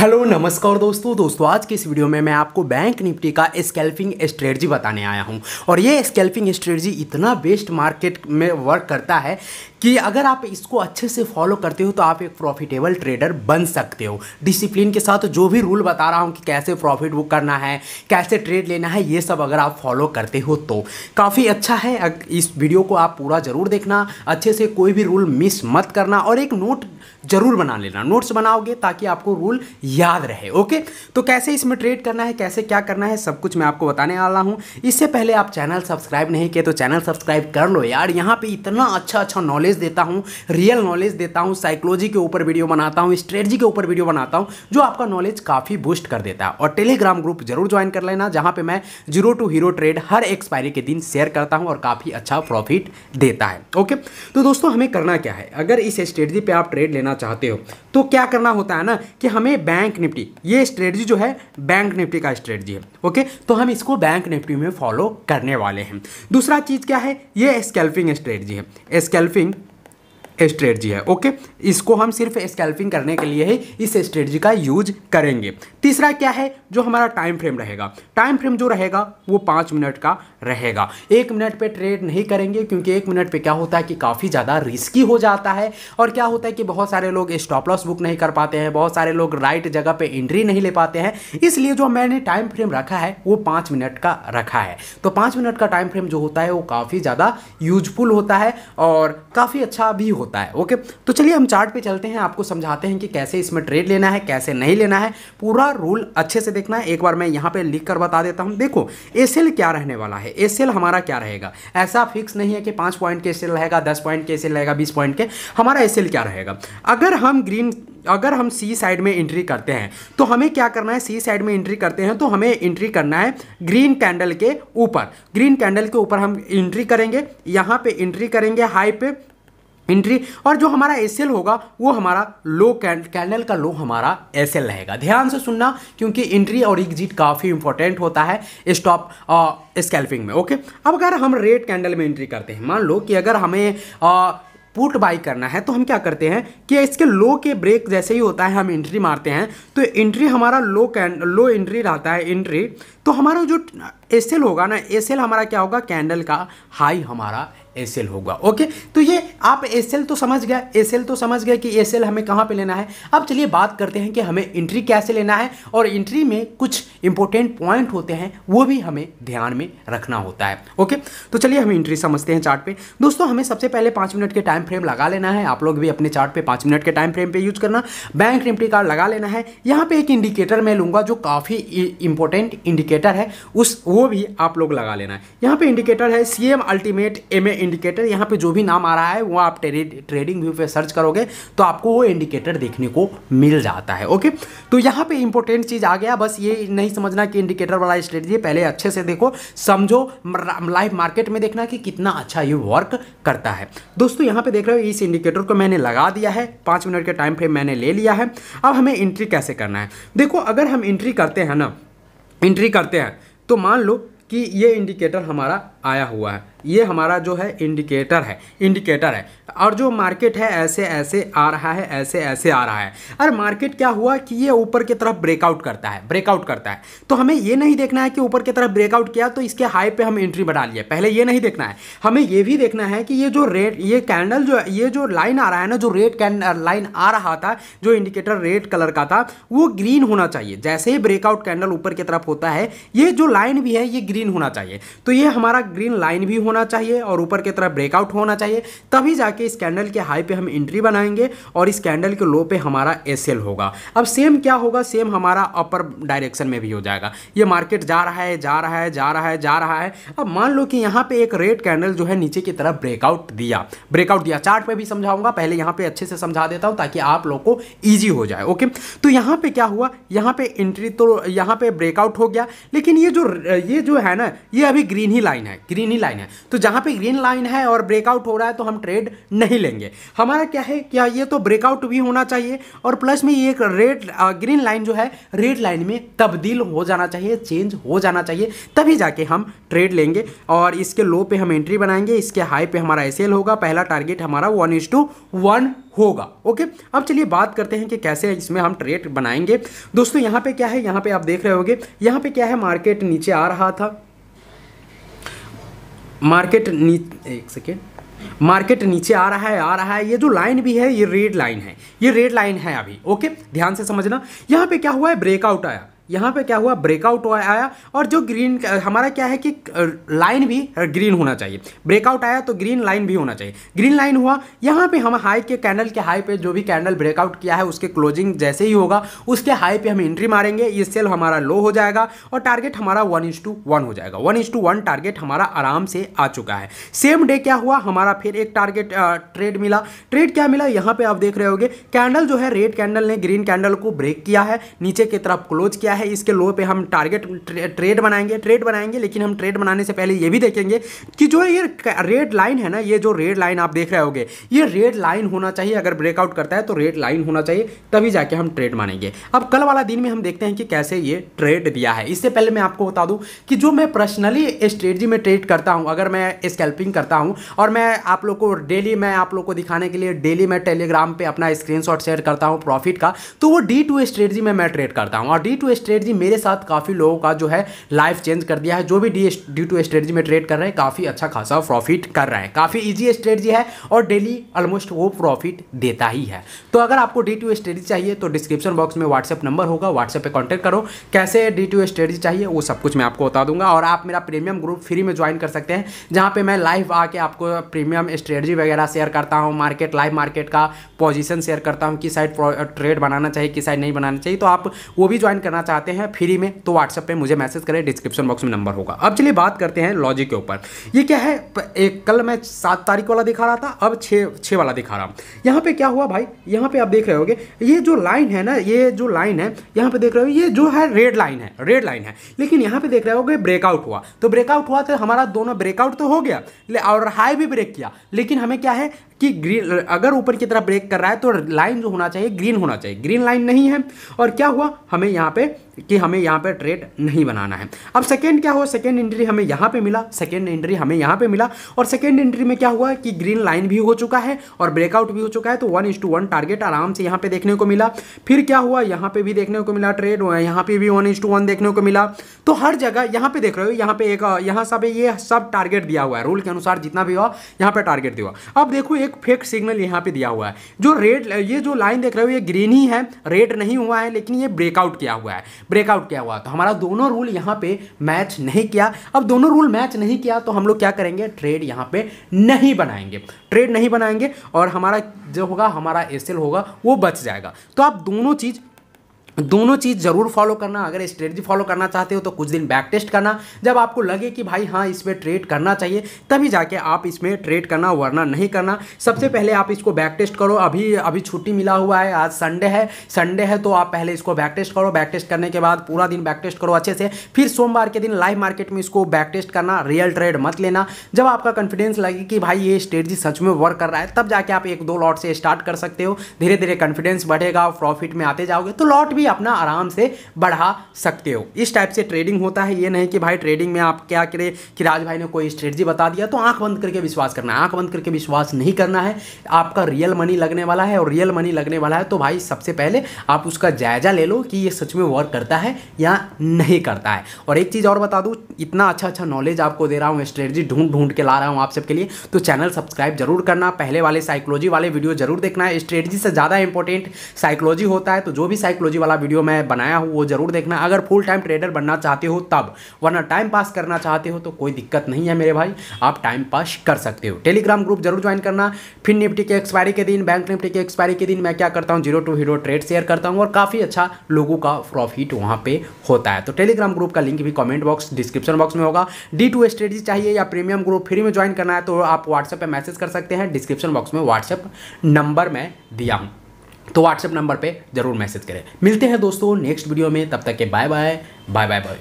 Hello, नमस्कार दोस्तों। दोस्तों, आज के इस वीडियो में मैं आपको बैंक निफ्टी का स्कैल्पिंग स्ट्रेटजी बताने आया हूँ। और ये स्कैल्पिंग स्ट्रेटजी इतना बेस्ट मार्केट में वर्क करता है कि अगर आप इसको अच्छे से फॉलो करते हो तो आप एक प्रॉफिटेबल ट्रेडर बन सकते हो। डिसिप्लिन के साथ जो भी रूल बता रहा हूँ कि कैसे प्रॉफिट बुक करना है, कैसे ट्रेड लेना है, ये सब अगर आप फॉलो करते हो तो। काफ़ी अच्छा है इस वीडियो को आप पूरा ज़रूर देखना। अच्छे से कोई भी रूल मिस मत करना और एक नोट ज़रूर बना लेना। नोट्स बनाओगे ताकि आपको रूल याद रहे ओके तो कैसे इसमें ट्रेड करना है, कैसे क्या करना है, सब कुछ मैं आपको बताने वाला हूँ। इससे पहले आप चैनल सब्सक्राइब नहीं किए तो चैनल सब्सक्राइब कर लो यार। यहाँ पर इतना अच्छा अच्छा नॉलेज देता हूँ रियल नॉलेज देता हूँ साइकोलॉजी के ऊपर वीडियो बनाता हूँ स्ट्रेटजी के ऊपर वीडियो बनाता हूँ, जो आपका नॉलेज काफ़ी बूस्ट कर देता है। और टेलीग्राम ग्रुप ज़रूर ज्वाइन कर लेना, जहाँ पे मैं ज़ीरो टू हीरो ट्रेड हर एक्सपायरी के दिन शेयर करता हूँ और काफ़ी अच्छा प्रॉफिट देता है। ओके तो दोस्तों, हमें करना क्या है? अगर इस स्ट्रेटजी पे आप ट्रेड लेना चाहते हो तो क्या करना होता है ना कि हमें बैंक निफ्टी ये स्ट्रेटजी जो है बैंक निफ्टी का स्ट्रेटजी है। ओके तो हम इसको बैंक निफ्टी में फॉलो करने वाले हैं। दूसरा चीज़ क्या है? ये स्कैल्पिंग स्ट्रेटजी है। स्कैल्पिंग स्ट्रेटजी है ओके इसको हम सिर्फ़ स्कैल्पिंग करने के लिए ही इस स्ट्रेटजी का यूज़ करेंगे। तीसरा क्या है? जो हमारा टाइम फ्रेम रहेगा। टाइम फ्रेम जो रहेगा, वो पाँच मिनट का रहेगा। एक मिनट पे ट्रेड नहीं करेंगे, क्योंकि एक मिनट पे क्या होता है कि काफ़ी ज़्यादा रिस्की हो जाता है। और क्या होता है कि बहुत सारे लोग स्टॉप लॉस बुक नहीं कर पाते हैं, बहुत सारे लोग राइट जगह पे एंट्री नहीं ले पाते हैं। इसलिए जो मैंने टाइम फ्रेम रखा है, वो पाँच मिनट का रखा है। तो पाँच मिनट का टाइम फ्रेम जो होता है, वो काफ़ी ज़्यादा यूजफुल होता है और काफ़ी अच्छा भी होता है ओके तो चलिए हम चार्ट पे चलते हैं, आपको समझाते हैं कि कैसे इसमें ट्रेड लेना है, कैसे नहीं लेना है। पूरा रूल अच्छे से देखना है। एक बार मैं यहाँ पे लिख कर बता देता हूँ। देखो एसएल क्या रहने वाला है? एसएल हमारा क्या रहेगा? ऐसा फिक्स नहीं है कि पाँच पॉइंट के एसएल रहेगा, दस पॉइंट के एसएल रहेगा, बीस पॉइंट के हमारा एसएल क्या रहेगा? अगर हम ग्रीन अगर हम सी साइड में एंट्री करते हैं तो हमें क्या करना है? सी साइड में एंट्री करते हैं तो हमें एंट्री करना है ग्रीन कैंडल के ऊपर। ग्रीन कैंडल के ऊपर हम एंट्री करेंगे, यहाँ पे एंट्री करेंगे हाई पे एंट्री और जो हमारा एसएल होगा वो हमारा लो कैंडल का लो हमारा एसएल रहेगा। ध्यान से सुनना क्योंकि एंट्री और एग्जिट काफ़ी इंपॉर्टेंट होता है स्टॉप स्कैल्पिंग में ओके अब अगर हम रेड कैंडल में एंट्री करते हैं मान लो कि अगर हमें आ, पुट बाई करना है तो हम क्या करते हैं कि इसके लो के ब्रेक जैसे ही होता है हम एंट्री मारते हैं तो एंट्री हमारा लो कैंड लो एंट्री रहता है एंट्री तो हमारा जो एसएल होगा ना एसएल हमारा क्या होगा? कैंडल का हाई हमारा एस होगा ओके तो ये आप एसएल तो समझ गए एस तो समझ गए कि एसएल हमें कहाँ पे लेना है। अब चलिए बात करते हैं कि हमें एंट्री कैसे लेना है और एंट्री में कुछ इंपॉर्टेंट पॉइंट होते हैं, वो भी हमें ध्यान में रखना होता है ओके तो चलिए हम इंट्री समझते हैं चार्ट पे। दोस्तों, हमें सबसे पहले पाँच मिनट के टाइम फ्रेम लगा लेना है। आप लोग भी अपने चार्ट पे पाँच मिनट के टाइम फ्रेम पे यूज़ करना। बैंक निफ्टी कार्ड लगा लेना है। यहाँ पे एक इंडिकेटर मैं लूँगा जो काफ़ी इंपॉर्टेंट इंडिकेटर है, उस, वो भी आप लोग लगा लेना है। यहाँ पे इंडिकेटर है C M ultimate M indicator यहाँ पे जो भी नाम आ रहा है, वो आप ट्रेडिंग व्यू पे सर्च करोगे तो आपको वो इंडिकेटर देखने को मिल जाता है ओके तो यहाँ पे इंपॉर्टेंट चीज़ आ गया, बस ये नहीं समझना कि इंडिकेटर वाला स्ट्रेटजी पहले अच्छे से देखो, समझो लाइव मार्केट में देखना कि कितना अच्छा ये वर्क करता है। दोस्तों, यहाँ पे देख रहे हो, इस इंडिकेटर को मैंने लगा दिया है, पाँच मिनट के टाइम फ्रेम मैंने ले लिया है, अब हमें एंट्री कैसे करना है? देखो, अगर हम एंट्री करते हैं ना एंट्री करते हैं तो मान लो कि ये इंडिकेटर हमारा आया हुआ है। ये हमारा जो है इंडिकेटर है इंडिकेटर है। और जो मार्केट है ऐसे ऐसे आ रहा है, ऐसे ऐसे आ रहा है। और मार्केट क्या हुआ कि ये ऊपर की तरफ़ ब्रेकआउट करता है ब्रेकआउट करता है। तो हमें ये नहीं देखना है कि ऊपर की तरफ़ ब्रेकआउट किया तो इसके हाई पे हम एंट्री बढ़ा लिया पहले ये नहीं देखना है। हमें ये भी देखना है कि ये जो रेड ये कैंडल जो, ये जो लाइन आ रहा है ना, जो रेड लाइन आ रहा था, जो इंडिकेटर रेड कलर का था, वो ग्रीन होना चाहिए। जैसे ही ब्रेकआउट कैंडल ऊपर की तरफ़ होता है, ये जो लाइन भी है, ये ग्रीन होना चाहिए। तो ये हमारा ग्रीन लाइन भी होना चाहिए और ऊपर की तरफ़ ब्रेकआउट होना चाहिए। तभी जाके इस कैंडल के हाई पे हम एंट्री बनाएँगे और इस कैंडल के लो पे हमारा एसएल होगा। अब सेम क्या होगा? सेम हमारा अपर डायरेक्शन में भी हो जाएगा। ये मार्केट जा रहा है, जा रहा है, जा रहा है, जा रहा है। अब मान लो कि यहाँ पे एक रेड कैंडल जो है नीचे की तरफ़ ब्रेकआउट दिया। ब्रेकआउट दिया। चार्ट पे भी समझाऊँगा। पहले यहाँ पे अच्छे से समझा देता हूँ ताकि आप लोग को ईजी हो जाए ओके तो यहाँ पे क्या हुआ? यहाँ पे एंट्री तो यहाँ पे ब्रेकआउट हो गया। लेकिन ये जो ये जो है ना, ये अभी ग्रीन ही लाइन है ग्रीन ही लाइन है। तो जहाँ पे ग्रीन लाइन है और ब्रेकआउट हो रहा है तो हम ट्रेड नहीं लेंगे। हमारा क्या है, क्या ये तो ब्रेकआउट भी होना चाहिए और प्लस में ये एक रेड ग्रीन लाइन जो है रेड लाइन में तब्दील हो जाना चाहिए चेंज हो जाना चाहिए, तभी जाके हम ट्रेड लेंगे और इसके लो पे हम एंट्री बनाएँगे, इसके हाई पे हमारा एसएल होगा, पहला टारगेट हमारा वन इज़ टू वन होगा। ओके अब चलिए बात करते हैं कि कैसे इसमें हम ट्रेड बनाएँगे। दोस्तों, यहाँ पे क्या है, यहाँ पे आप देख रहे होगे, यहाँ पे क्या है मार्केट नीचे आ रहा था। मार्केट नी, एक सेकेंड मार्केट नीचे आ रहा है, आ रहा है। ये जो लाइन भी है, ये रेड लाइन है। ये रेड लाइन है अभी ओके ध्यान से समझना। यहाँ पे क्या हुआ है? ब्रेकआउट आया। यहाँ पे क्या हुआ? ब्रेकआउट आया और जो ग्रीन हमारा क्या है कि लाइन भी ग्रीन होना चाहिए। ब्रेकआउट आया तो ग्रीन लाइन भी होना चाहिए। ग्रीन लाइन हुआ, यहाँ पे हम हाई के कैंडल के हाई पे जो भी कैंडल ब्रेकआउट किया है, उसके क्लोजिंग जैसे ही होगा, उसके हाई पे हम एंट्री मारेंगे। ये सेल हमारा लो हो जाएगा और टारगेट हमारा वन इंस टू वन हो जाएगा। वन इंस टू वन टारगेट हमारा आराम से आ चुका है। सेम डे क्या हुआ? हमारा फिर एक टारगेट ट्रेड मिला। ट्रेड क्या मिला? यहाँ पे आप देख रहे होगे कैंडल जो है रेड कैंडल ने ग्रीन कैंडल को ब्रेक किया है। नीचे की तरफ़ क्लोज किया है। है, इसके लो पे हम टारगेट ट्रेड बनाएँगे ट्रेड बनाएँगे, लेकिन हम ट्रेड बनाने से पहले ये भी देखेंगे कि जो ये रेड लाइन है ना, ये जो रेड लाइन आप देख रहे होगे, ये रेड लाइन होना चाहिए, अगर ब्रेकआउट करता है तो रेड लाइन होना चाहिए, तभी जाके हम ट्रेड मानेंगे। अब कल वाला दिन में हम देखते हैं कि कैसे ये ट्रेड दिया है। इससे पहले मैं आपको बता दूँ कि जो मैं पर्सनली स्ट्रेटजी में ट्रेड करता हूँ, अगर मैं स्कैल्पिंग करता हूँ, और मैं आप लोग को डेली मैं आप लोग को दिखाने के लिए डेली मैं टेलीग्राम पर अपना स्क्रीनशॉट शेयर करता हूँ प्रॉफिट का तो वो डी टू स्ट्रेटजी में मैं ट्रेड करता हूँ। और डी टू स्ट्रेटजी मेरे साथ काफ़ी लोगों का जो है लाइफ चेंज कर दिया है। जो भी डी टू स्ट्रेटजी में ट्रेड कर रहे हैं, काफ़ी अच्छा खासा प्रॉफिट कर रहे हैं। काफ़ी ईजी स्ट्रेटजी है और डेली ऑलमोस्ट वो प्रॉफिट देता ही है। तो अगर आपको डी टू स्ट्रेटजी चाहिए तो डिस्क्रिप्शन बॉक्स में व्हाट्सएप नंबर होगा। व्हाट्सएप पर कॉन्टैक्ट करो। कैसे डी टू स्ट्रेटजी चाहिए, वो सब कुछ मैं आपको बता दूँगा। और आप मेरा प्रीमियम ग्रुप फ्री में ज्वाइन कर सकते हैं, जहाँ पर मैं लाइव आके आपको प्रीमियम स्ट्रेटजी वगैरह शेयर करता हूँ। मार्केट लाइव मार्केट का पोजिशन शेयर करता हूँ किस साइड ट्रेड बनाना चाहिए किस साइड नहीं बनाना चाहिए। तो आप वो भी ज्वाइन करना चाहते हैं फ्री में तो व्हाट्सएप पे मुझे मैसेज करें डिस्क्रिप्शन बॉक्स में नंबर होगा। अब चलिए बात करते हैं लॉजिक के ऊपर। ये क्या है? एक, कल मैं सात तारीख वाला दिखा रहा था, अब छः छः वाला दिखा रहा हूँ। यहाँ पे क्या हुआ भाई? यहाँ पे आप देख रहे होगे, ये जो लाइन है ना, ये जो लाइन है, यहाँ पे देख रहे हो, ये जो है रेड लाइन है रेड लाइन है। लेकिन यहाँ पे देख रहे होगे ब्रेकआउट हुआ। तो ब्रेकआउट हुआ तो हमारा दोनों ब्रेकआउट तो हो गया और हाई भी ब्रेक किया। लेकिन हमें क्या है कि ग्रीन अगर ऊपर की तरफ़ ब्रेक कर रहा है तो लाइन जो होना चाहिए ग्रीन होना चाहिए। ग्रीन लाइन नहीं है। और क्या हुआ? हमें यहाँ पे कि हमें यहाँ पर ट्रेड नहीं बनाना है अब सेकेंड क्या हुआ सेकेंड एंट्री हमें यहाँ पे मिला सेकेंड एंट्री हमें यहाँ पे मिला और सेकेंड एंट्री में क्या हुआ कि ग्रीन लाइन भी हो चुका है और ब्रेकआउट भी हो चुका है तो one is to one target आराम से यहाँ पे देखने को मिला फिर क्या हुआ यहाँ पे भी देखने को मिला ट्रेड यहाँ पे भी वन इज़ टू वन देखने को मिला तो हर जगह यहाँ पे देख रहे हो यहाँ पे एक यहाँ सब ये सब टारगेट दिया हुआ है रूल के अनुसार जितना भी हुआ यहाँ पे टारगेट दिया अब देखो एक फेक सिग्नल यहाँ पे दिया हुआ है जो रेड ये जो लाइन देख रहे हो ये ग्रीन ही है रेड नहीं हुआ है लेकिन ये ब्रेकआउट किया हुआ है ब्रेकआउट किया हुआ? तो हमारा दोनों रूल यहाँ पे मैच नहीं किया। अब दोनों रूल मैच नहीं किया तो हम लोग क्या करेंगे? ट्रेड यहाँ पे नहीं बनाएँगे। ट्रेड नहीं बनाएँगे और हमारा जो होगा, हमारा एसएल होगा, वो बच जाएगा। तो आप दोनों चीज़ दोनों चीज़ ज़रूर फॉलो करना। अगर स्ट्रेटजी फॉलो करना चाहते हो तो कुछ दिन बैक टेस्ट करना। जब आपको लगे कि भाई हाँ इसमें ट्रेड करना चाहिए तभी जाके आप इसमें ट्रेड करना वरना नहीं करना। सबसे पहले आप इसको बैक टेस्ट करो। अभी अभी छुट्टी मिला हुआ है आज संडे है। संडे है तो आप पहले इसको बैक टेस्ट करो। बैक टेस्ट करने के बाद पूरा दिन बैक टेस्ट करो अच्छे से। फिर सोमवार के दिन लाइव मार्केट में इसको बैक टेस्ट करना। रियल ट्रेड मत लेना। जब आपका कॉन्फिडेंस लगे कि भाई ये स्ट्रेटजी सच में वर्क कर रहा है तब जाके आप एक दो लॉट से स्टार्ट कर सकते हो। धीरे धीरे कॉन्फिडेंस बढ़ेगा प्रॉफिट में आते जाओगे। तो लॉट भी अपना आराम से बढ़ा सकते हो। इस टाइप से ट्रेडिंग होता है, ये नहीं कि भाई ट्रेडिंग में आप क्या करें कि राज भाई ने कोई स्ट्रेटजी बता दिया तो आँख बंद करके विश्वास करना। है आँख बंद करके विश्वास नहीं करना है, आपका रियल मनी लगने वाला है, और रियल मनी लगने वाला है तो भाई सबसे पहले आप उसका जायजा ले लो कि ये सच में वर्क करता है या नहीं करता है। और एक चीज़ और बता दूँ, इतना अच्छा अच्छा नॉलेज आपको दे रहा हूँ स्ट्रेटजी ढूंढ ढूंढ के ला रहा हूँ आप सबके लिए तो चैनल सब्सक्राइब ज़रूर करना। पहले वाले साइकोलॉजी वाले वीडियो ज़रूर देखना। है स्ट्रेटजी से ज़्यादा इंपॉर्टेंट साइकोलॉजी होता है तो जो भी साइकोलॉजी वाला वीडियो मैं बनाया हूँ, वो ज़रूर देखना। अगर फुल टाइम ट्रेडर बनना चाहते हो तब, वरना टाइम पास करना चाहते हो तो कोई दिक्कत नहीं है मेरे भाई। आप टाइम पास कर सकते हो। टेलीग्राम ग्रुप ज़रूर ज्वाइन करना। फिर निफ्टी के एक्सपायरी के दिन बैंक निफ्टी के एक्सपायरी के दिन मैं क्या करता हूँ zero to hero trade share करता हूँ और काफ़ी अच्छा लोगों का प्रॉफिट वहाँ पे होता है। तो टेलीग्राम ग्रुप का लिंक भी कमेंट बॉक्स डिस्क्रिप्शन बॉक्स में होगा। डी टू स्ट्रेटी चाहिए या प्रीमियम ग्रुप फ्री में ज्वाइन करना है तो आप व्हाट्सएप पर मैसेज कर सकते हैं। डिस्क्रिप्शन बॉक्स में व्हाट्सएप नंबर मैं दिया हूँ। तो व्हाट्सएप नंबर पर ज़रूर मैसेज करें। मिलते हैं दोस्तों नेक्स्ट वीडियो में, तब तक के bye bye bye bye bye